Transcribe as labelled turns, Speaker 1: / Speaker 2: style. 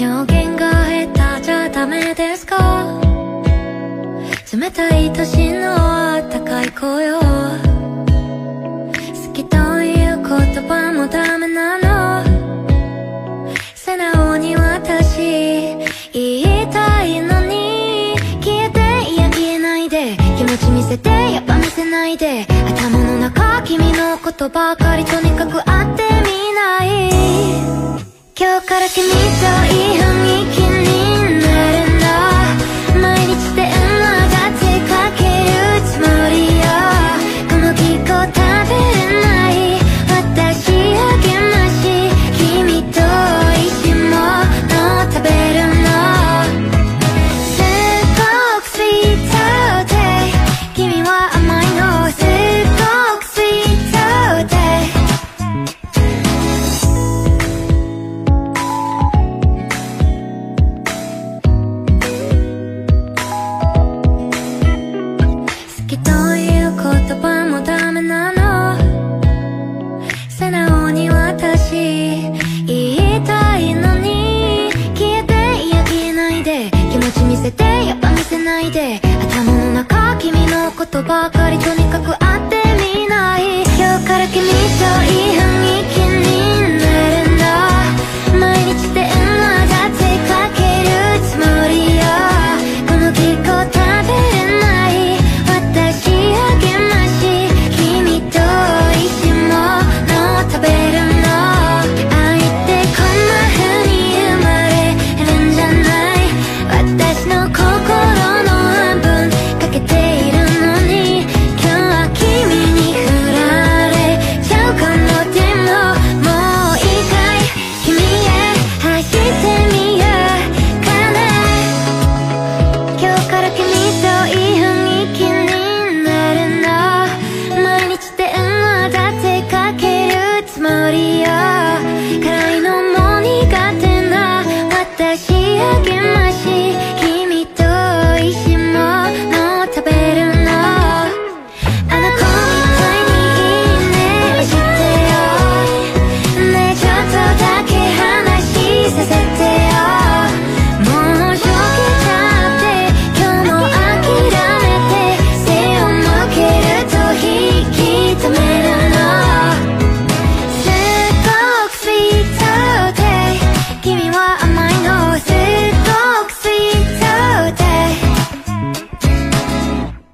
Speaker 1: 表現が下手じゃダメですか？冷たい年のあったかい声を。好きという言葉もダメなの。素直に私言いたいのに。消えていや消えないで気持ち見せてやっぱ見せないで。頭の中君のことばかりとにかく会ってみない。今日から君と見せてやっぱ見せないで。頭の中君の